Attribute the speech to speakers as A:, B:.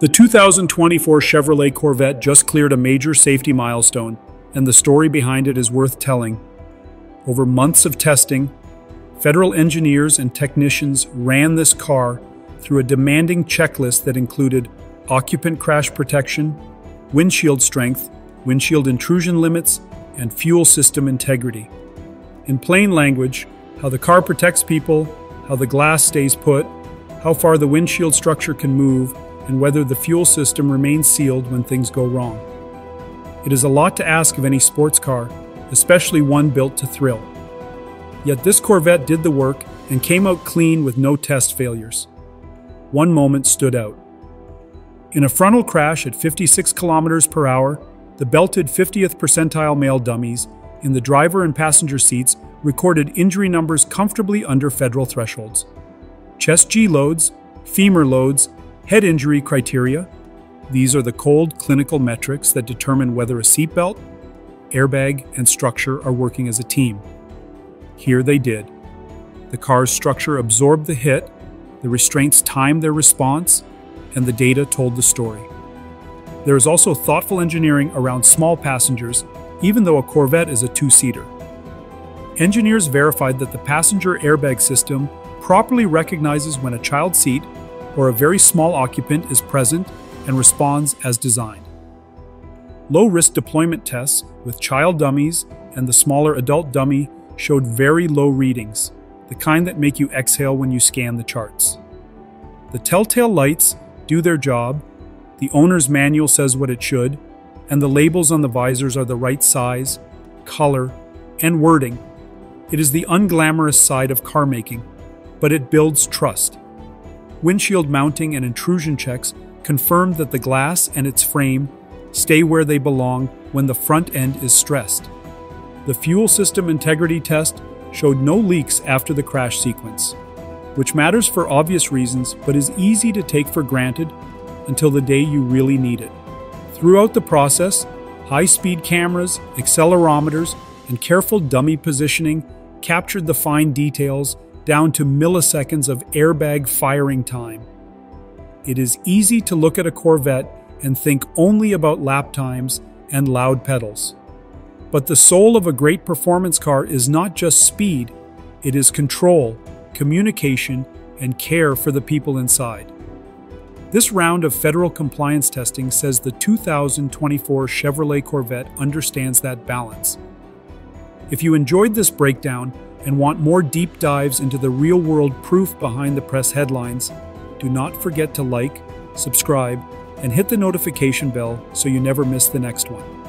A: The 2024 Chevrolet Corvette just cleared a major safety milestone, and the story behind it is worth telling. Over months of testing, federal engineers and technicians ran this car through a demanding checklist that included occupant crash protection, windshield strength, windshield intrusion limits, and fuel system integrity. In plain language, how the car protects people, how the glass stays put, how far the windshield structure can move, and whether the fuel system remains sealed when things go wrong. It is a lot to ask of any sports car, especially one built to thrill. Yet this Corvette did the work and came out clean with no test failures. One moment stood out. In a frontal crash at 56 kilometers per hour, the belted 50th percentile male dummies in the driver and passenger seats recorded injury numbers comfortably under federal thresholds. Chest G loads, femur loads, head injury criteria. These are the cold clinical metrics that determine whether a seatbelt, airbag, and structure are working as a team. Here they did. The car's structure absorbed the hit, the restraints timed their response, and the data told the story. There is also thoughtful engineering around small passengers, even though a Corvette is a two seater. Engineers verified that the passenger airbag system properly recognizes when a child seat or a very small occupant is present and responds as designed. Low risk deployment tests with child dummies and the smaller adult dummy showed very low readings, the kind that make you exhale when you scan the charts. The telltale lights do their job the owner's manual says what it should, and the labels on the visors are the right size, color, and wording. It is the unglamorous side of car making, but it builds trust. Windshield mounting and intrusion checks confirm that the glass and its frame stay where they belong when the front end is stressed. The fuel system integrity test showed no leaks after the crash sequence, which matters for obvious reasons but is easy to take for granted until the day you really need it. Throughout the process, high speed cameras, accelerometers, and careful dummy positioning captured the fine details down to milliseconds of airbag firing time. It is easy to look at a Corvette and think only about lap times and loud pedals. But the soul of a great performance car is not just speed, it is control, communication, and care for the people inside. This round of federal compliance testing says the 2024 Chevrolet Corvette understands that balance. If you enjoyed this breakdown and want more deep dives into the real world proof behind the press headlines, do not forget to like, subscribe, and hit the notification bell so you never miss the next one.